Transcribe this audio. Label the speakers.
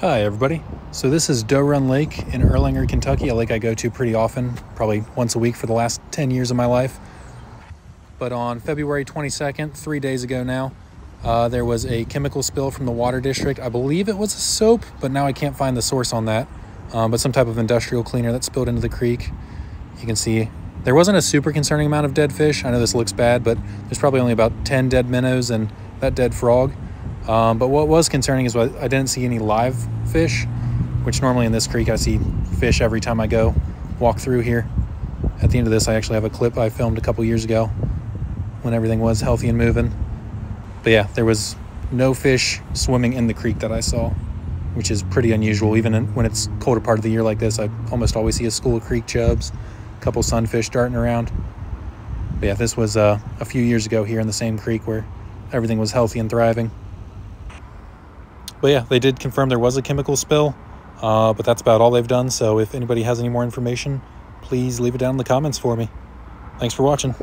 Speaker 1: Hi, everybody. So, this is Doe Run Lake in Erlanger, Kentucky, a lake I go to pretty often, probably once a week for the last 10 years of my life. But on February 22nd, three days ago now, uh, there was a chemical spill from the water district. I believe it was a soap, but now I can't find the source on that. Um, but some type of industrial cleaner that spilled into the creek. You can see there wasn't a super concerning amount of dead fish. I know this looks bad, but there's probably only about 10 dead minnows and that dead frog. Um, but what was concerning is I didn't see any live fish, which normally in this creek I see fish every time I go walk through here. At the end of this, I actually have a clip I filmed a couple years ago when everything was healthy and moving. But yeah, there was no fish swimming in the creek that I saw, which is pretty unusual. Even in, when it's colder part of the year like this, I almost always see a school of creek chubs, a couple sunfish darting around. But yeah, this was uh, a few years ago here in the same creek where everything was healthy and thriving. But yeah, they did confirm there was a chemical spill, uh, but that's about all they've done. So if anybody has any more information, please leave it down in the comments for me. Thanks for watching.